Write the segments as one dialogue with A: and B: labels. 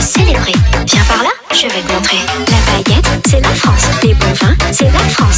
A: célébrer. Viens par là, je vais te montrer. La baguette, c'est la France. Les bons vins, c'est la France.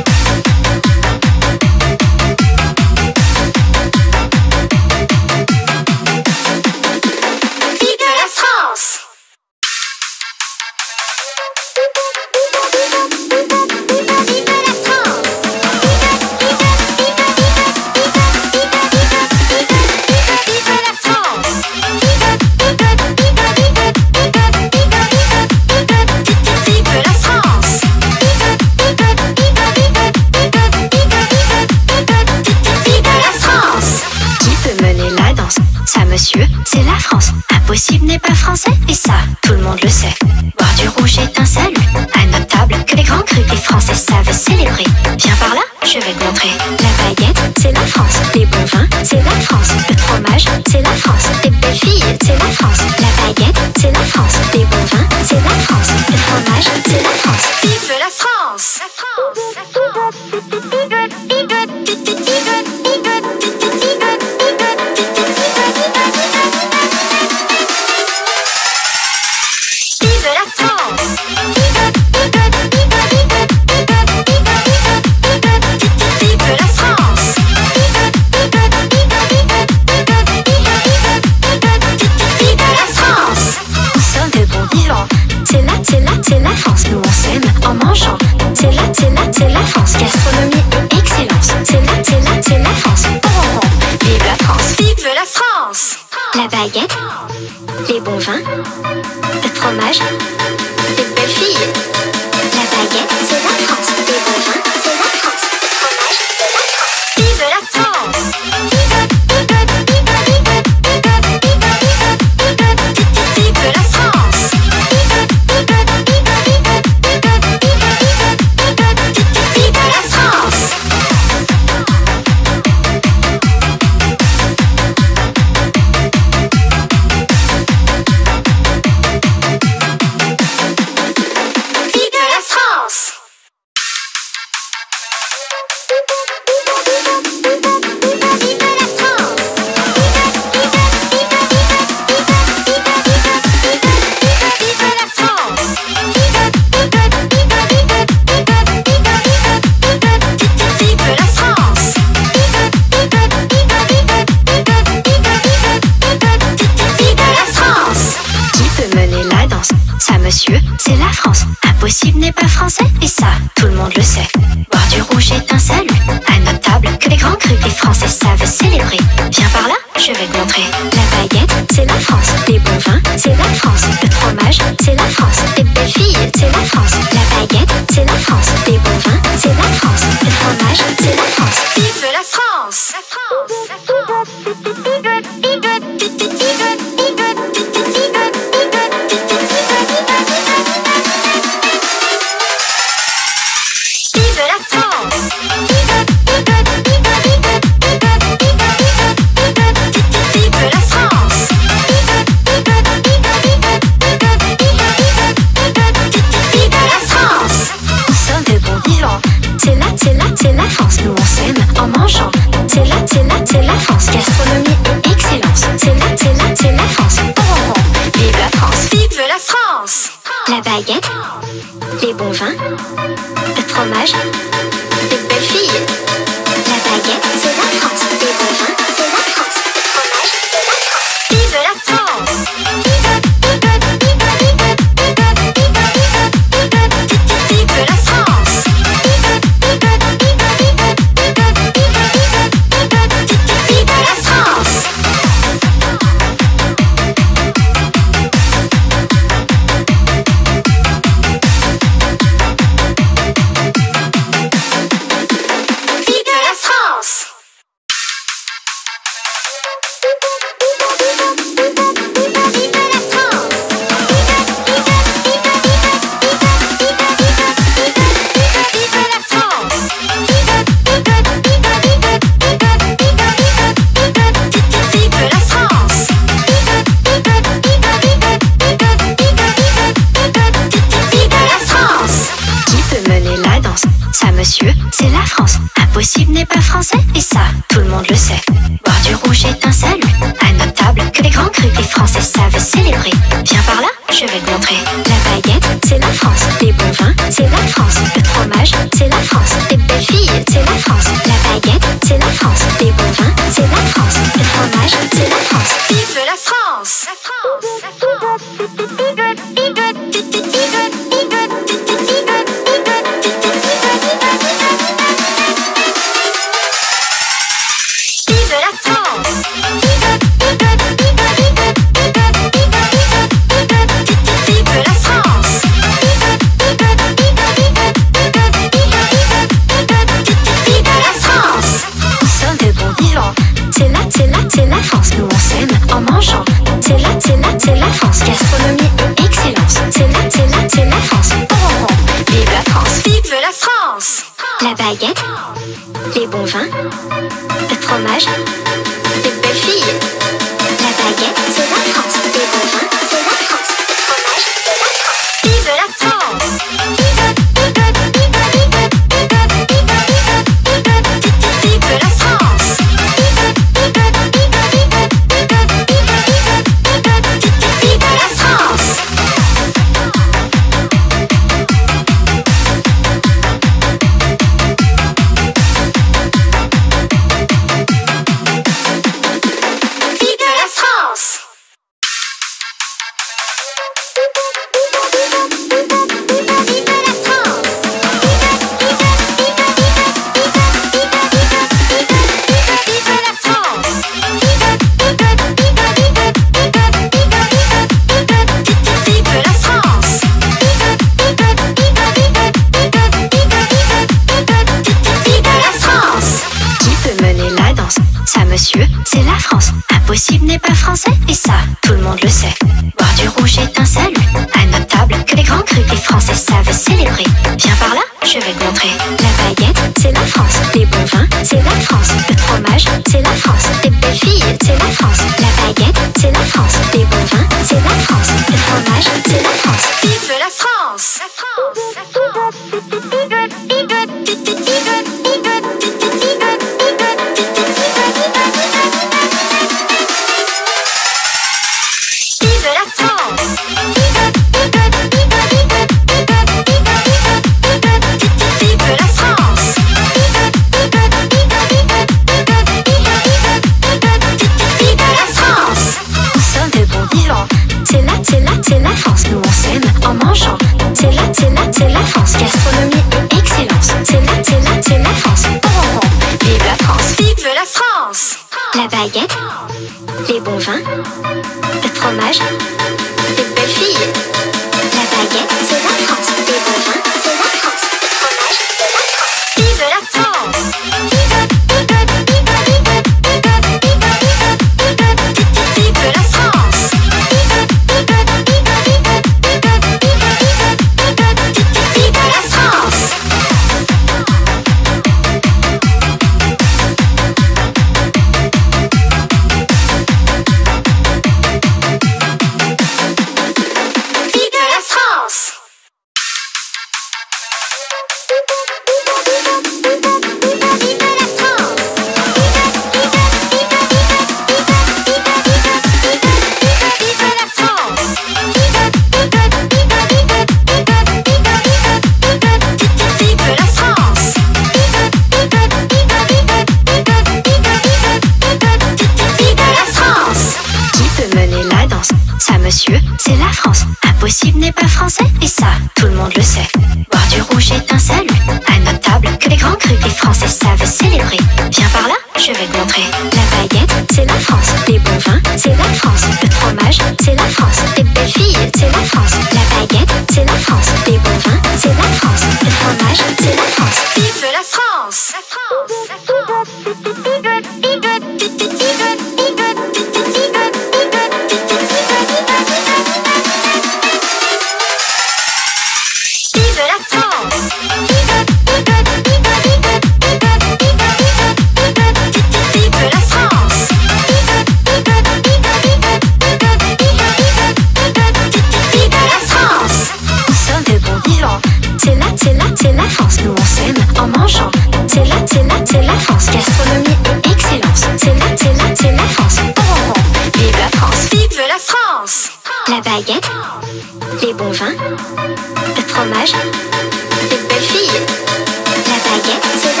A: get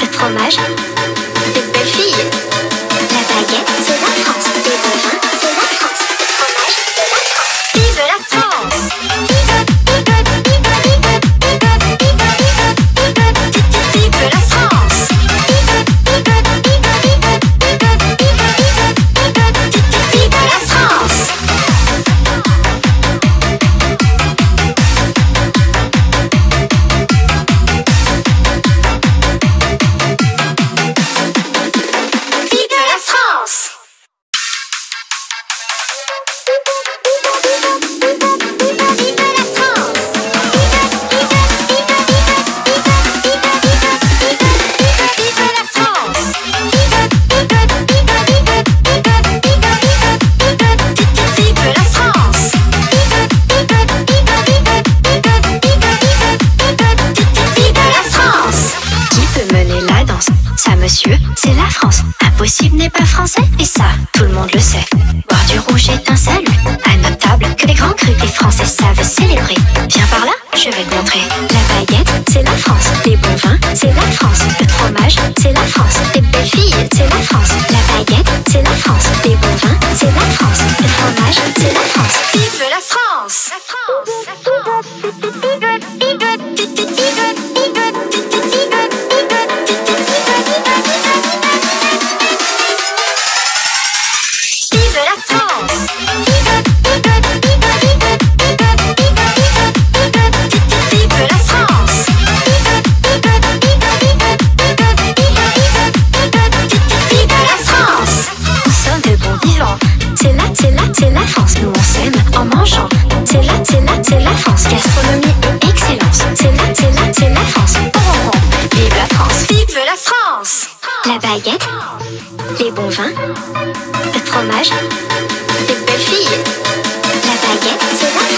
A: le fromage, une belle fille, la baguette, c'est la France, les bovins, c'est la baguette, les bons vins, le fromage, les belles filles. La baguette, c'est là.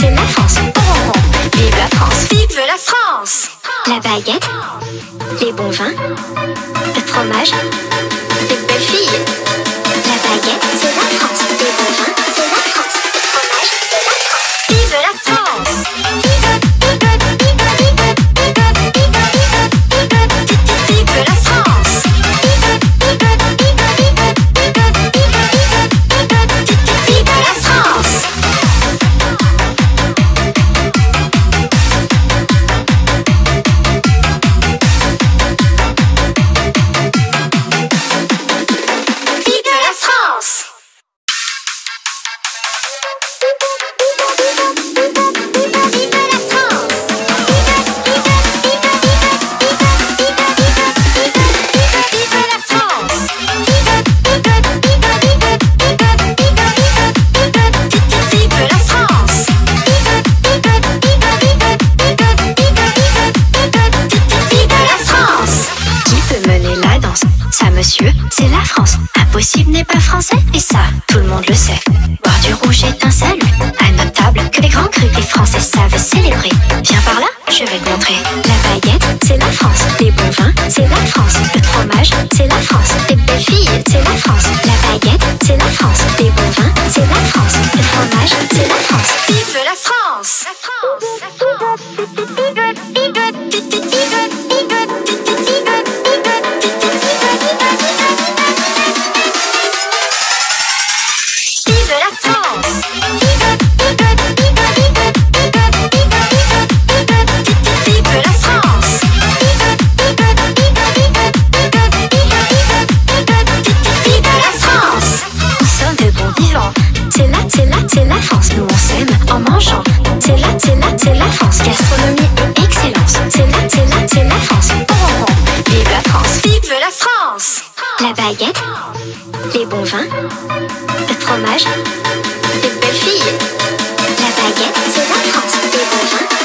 A: c'est la France. Vive la France. Vive la France. La baguette, les bons vins, le fromage, des belles filles. mangeant. C'est là, c'est là, c'est la France. Gastronomie et excellence. C'est là, c'est là, c'est la France. Vive la France. Vive la France. La baguette, les bons vins, le fromage, les belles filles. La baguette, c'est la France. Les bons vins.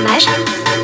A: 买什么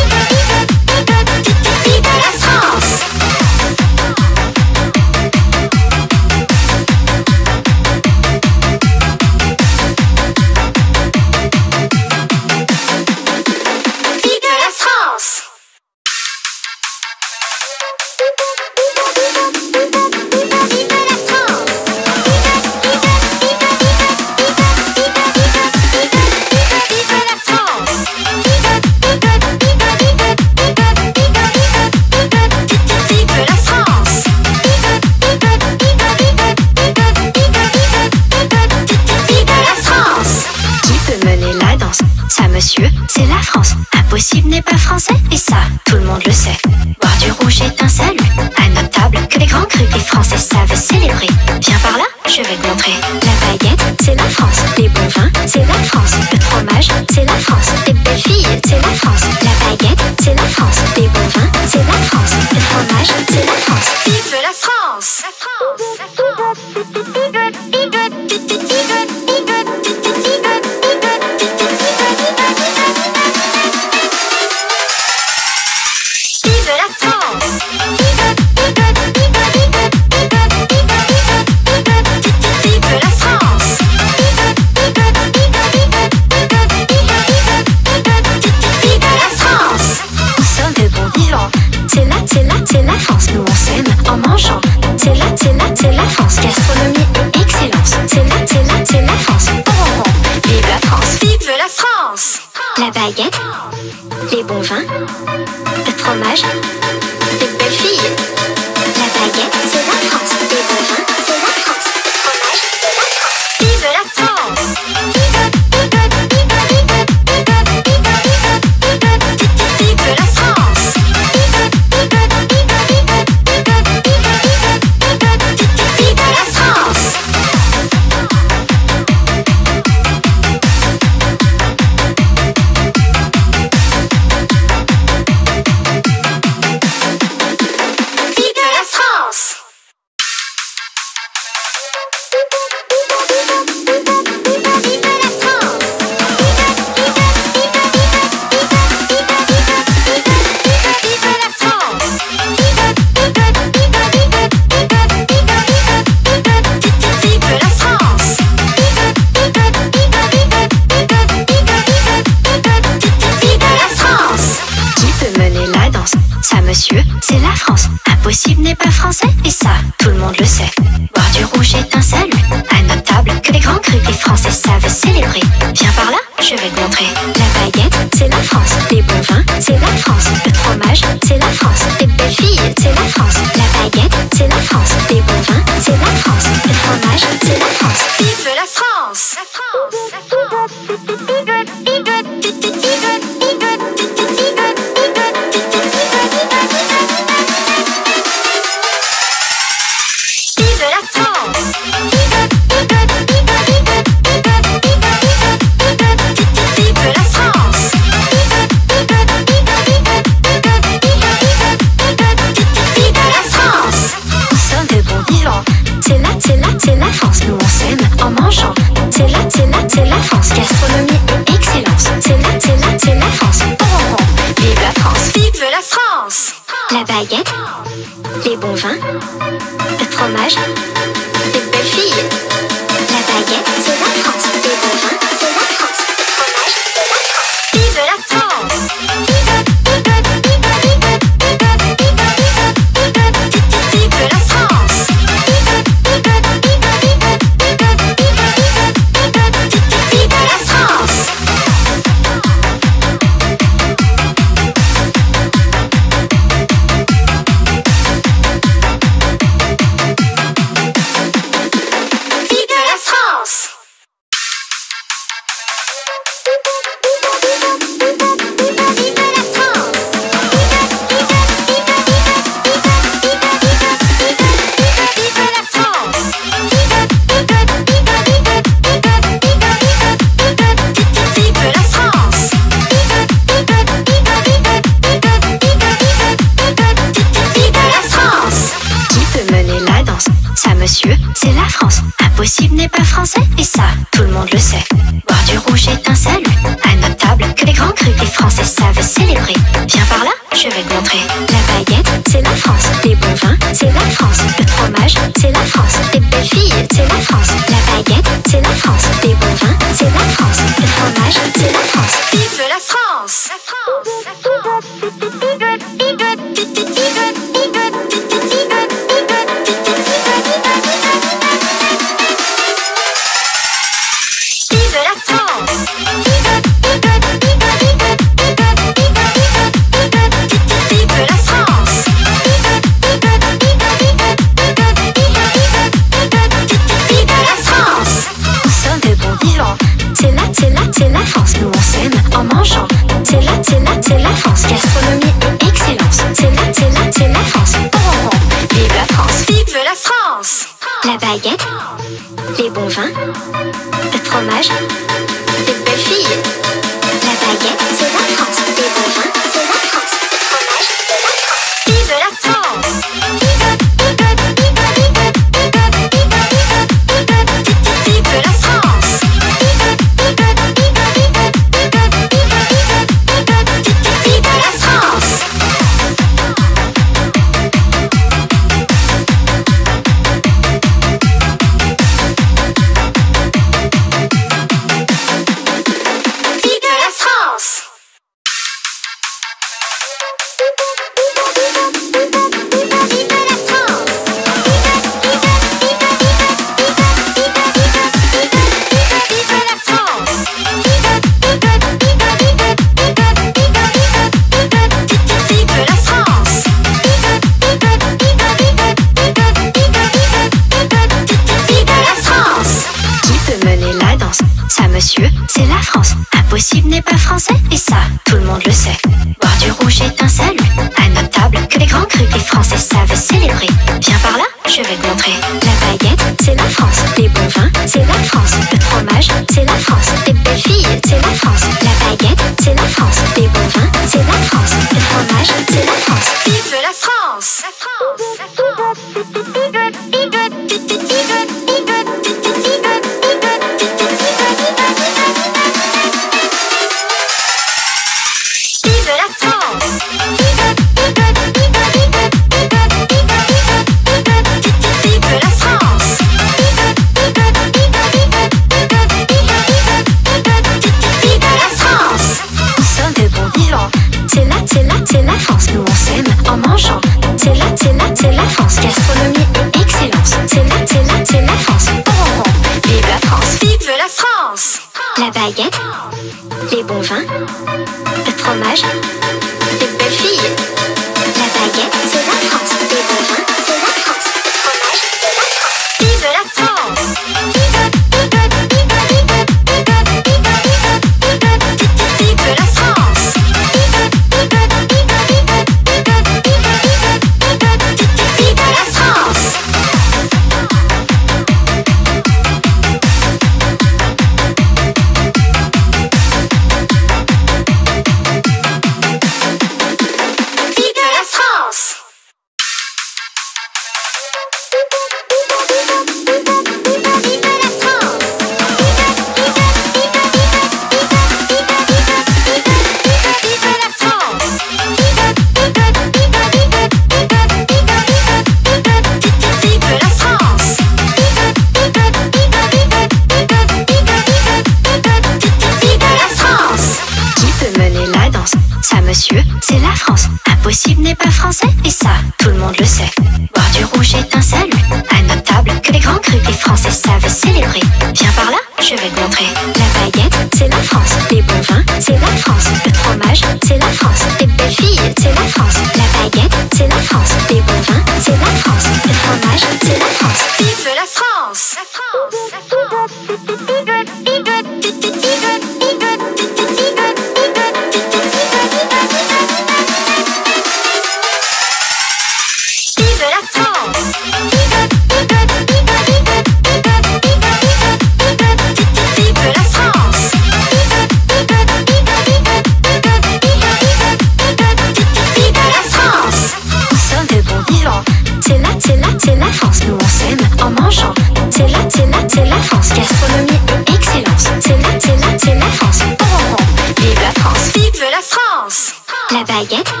A: baguette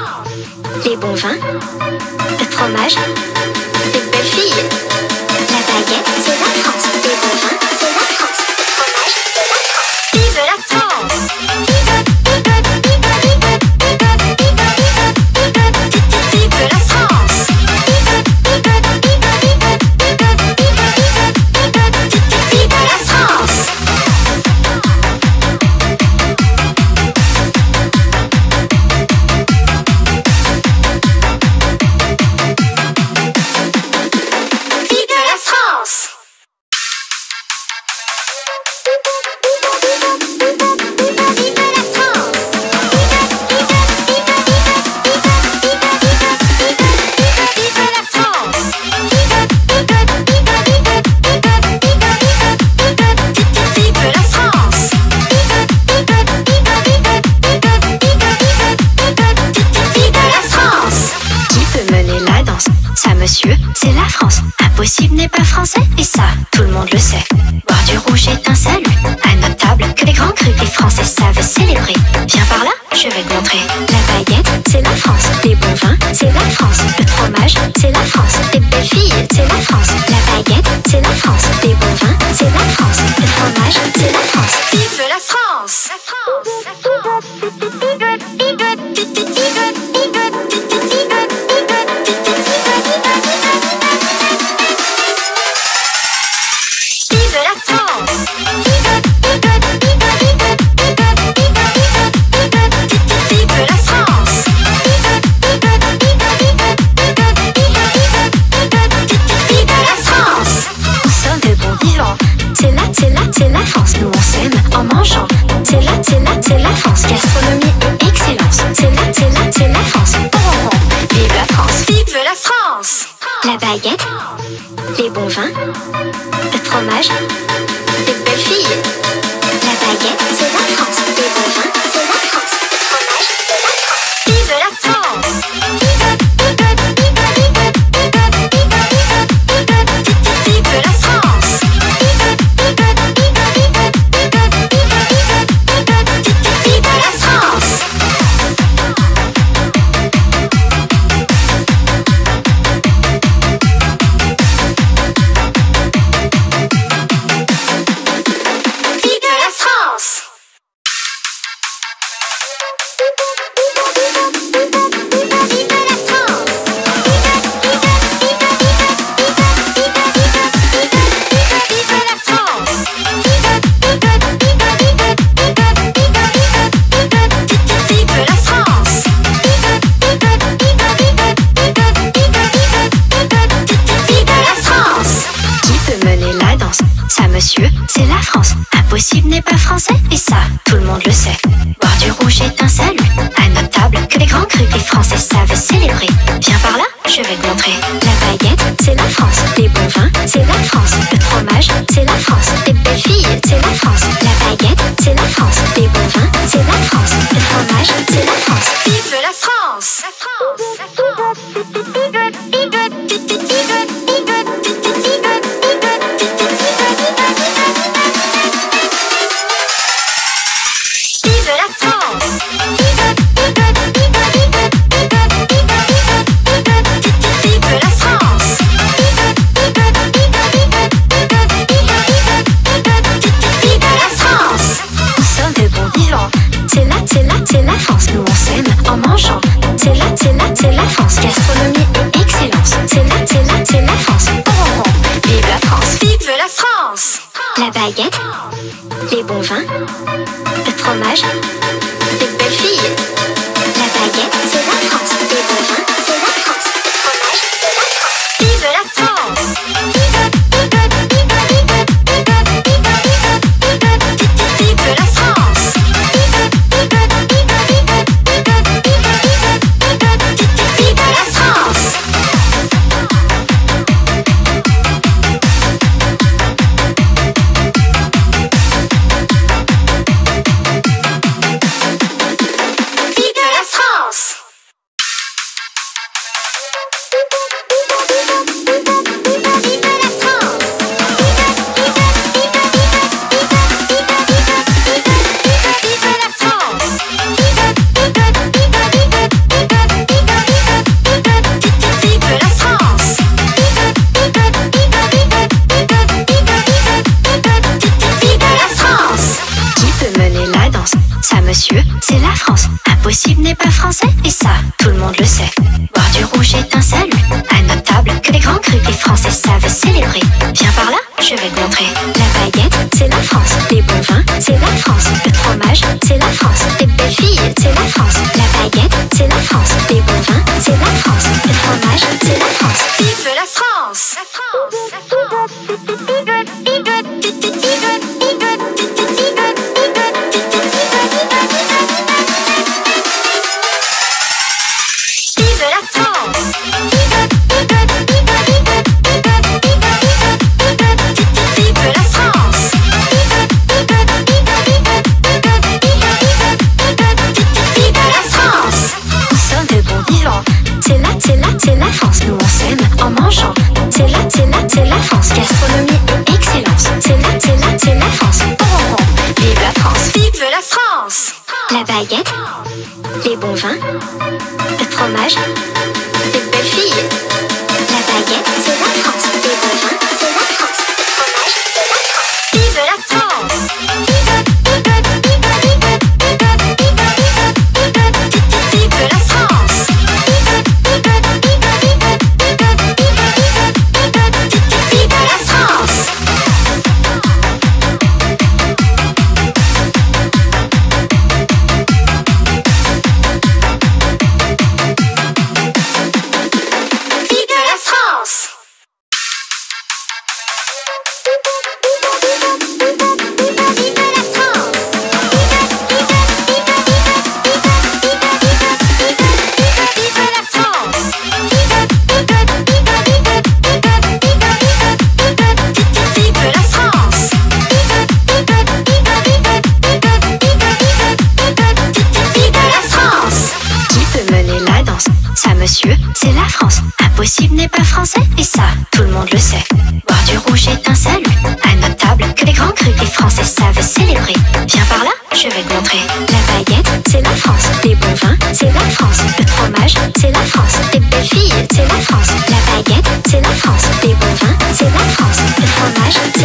A: c'est la France. Le fromage, c'est la France. des belles filles, c'est la France. La baguette, c'est la France. des bons vins, c'est la France. Le fromage,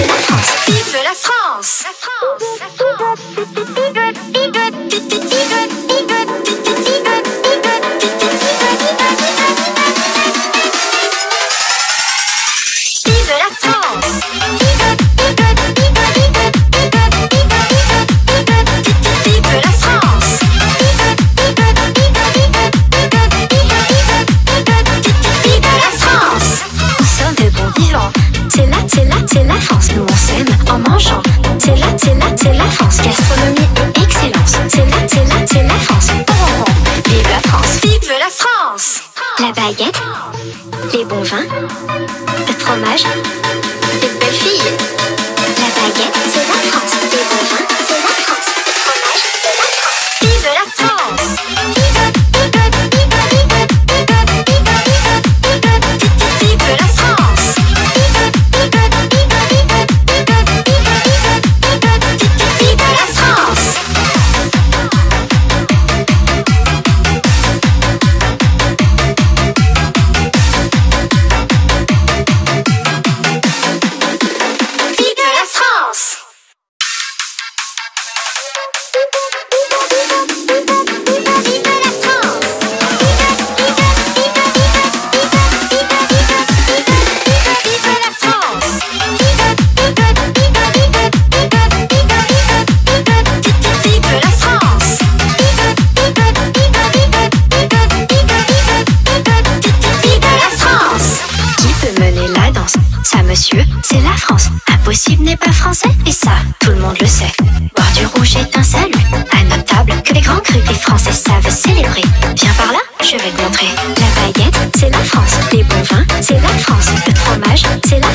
A: Viens par là, je vais te montrer. La baguette, c'est la France. Les bons vins, c'est la France. Le fromage, c'est la France.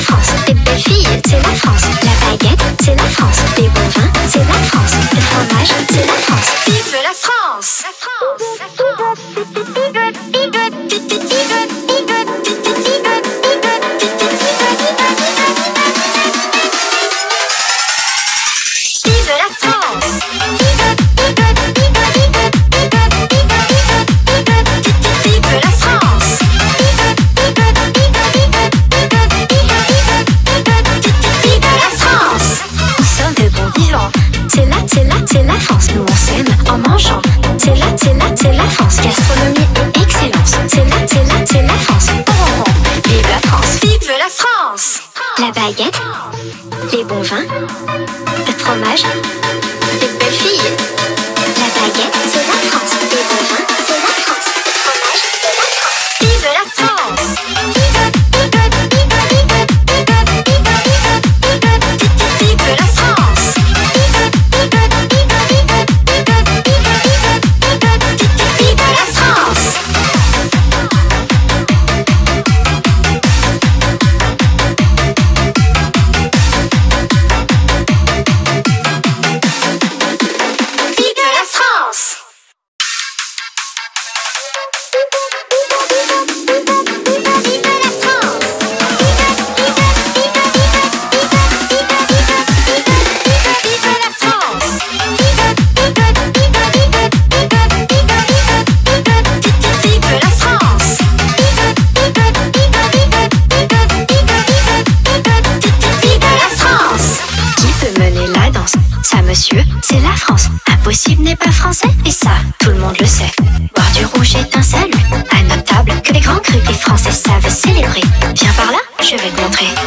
A: Un À notre table, que les grands crus, les Français savent célébrer. Viens par là, je vais te montrer.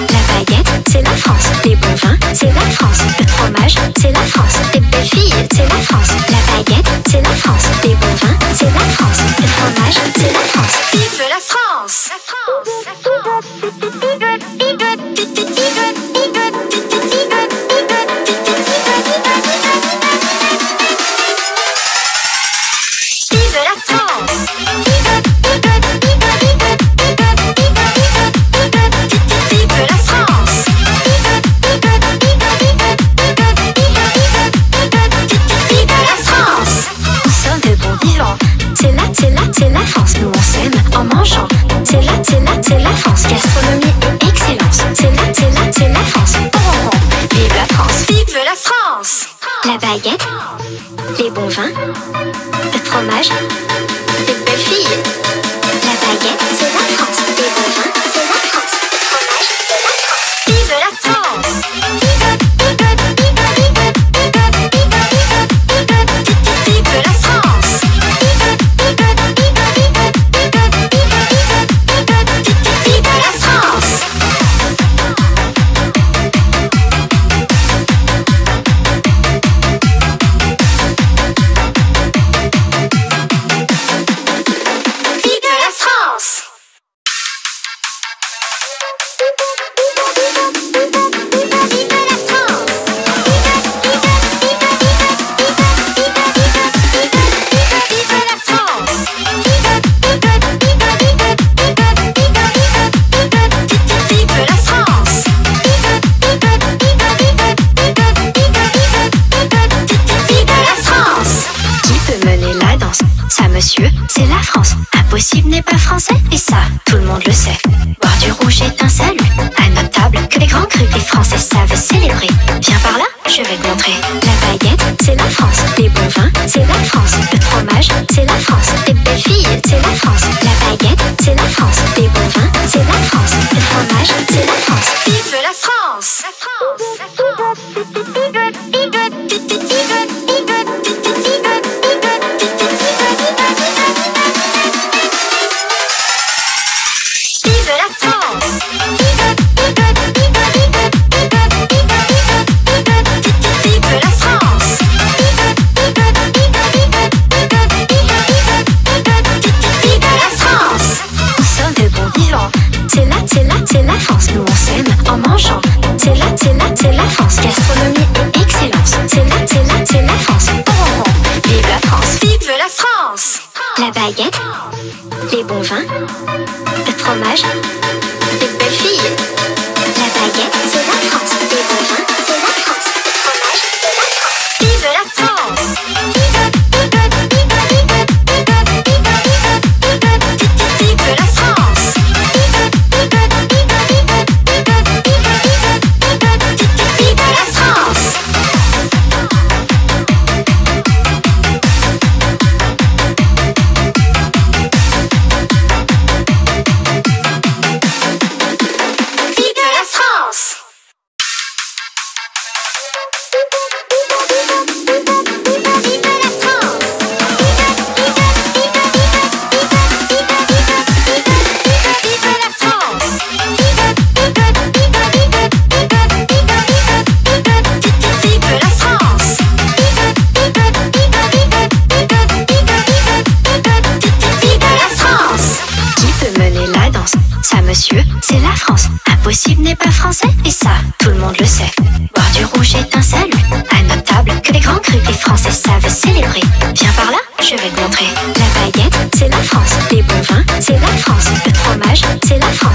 A: possible n'est pas français, et ça, tout le monde le sait. Boire du rouge est un salut, à notre table, que les grands crus, les Français savent célébrer. Viens par là, je vais te montrer. La baguette, c'est la France, les bons vins, c'est la France, le fromage, c'est la France, les belles filles, c'est la France. la baguette, les bons vins, le fromage. monsieur, c'est la France. Impossible n'est pas français, et ça, tout le monde le sait. Boire du rouge est un salut. À notre que les grands crus, les Français savent célébrer. Viens par là, je vais te montrer. La baguette, c'est la France. Les bons vins, c'est la France. Le fromage, c'est la France.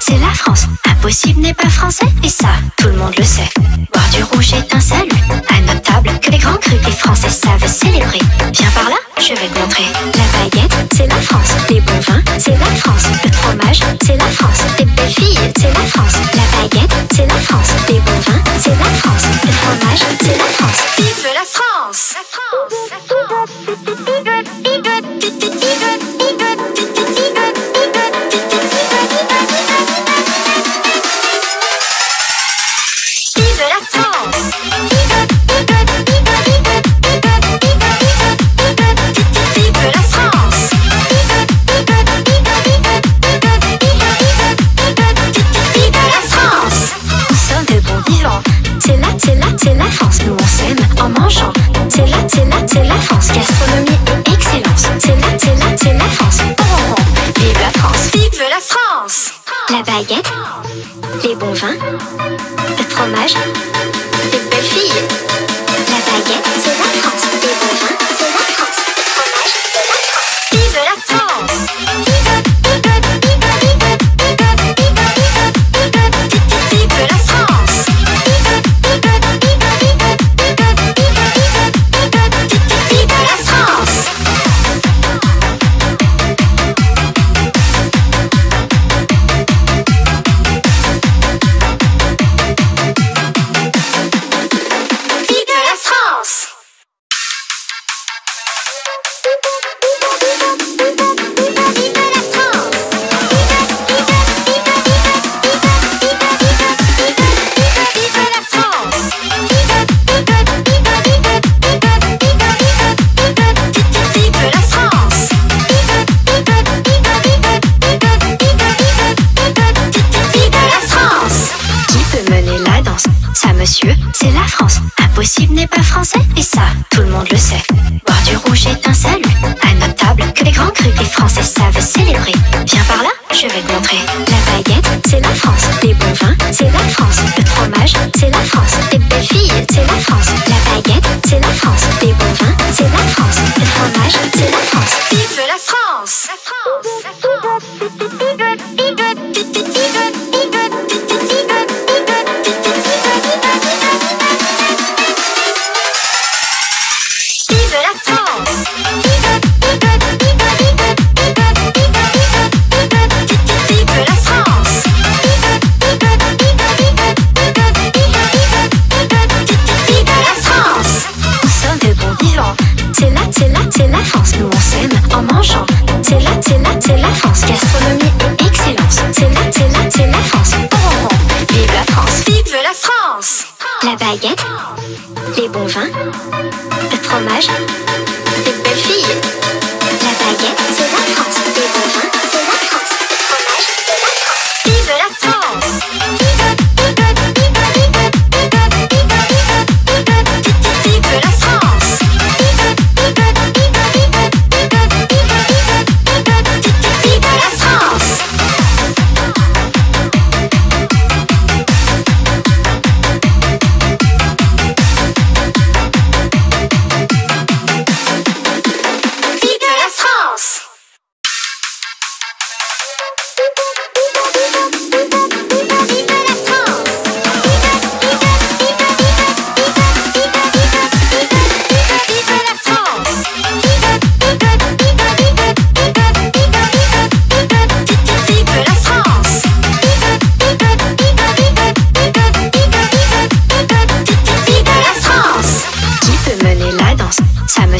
A: C'est la France. Impossible n'est pas français, et ça, tout le monde le sait. Boire du rouge est un salut, à notre que les grands crus, les Français savent célébrer. Viens par là, je vais te montrer. La baguette, c'est la France. Les bons vins, c'est la France. Le fromage, c'est la France. Les belles filles, c'est la France. La baguette, c'est la France.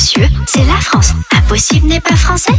A: Monsieur, c'est la France. Impossible n'est pas français,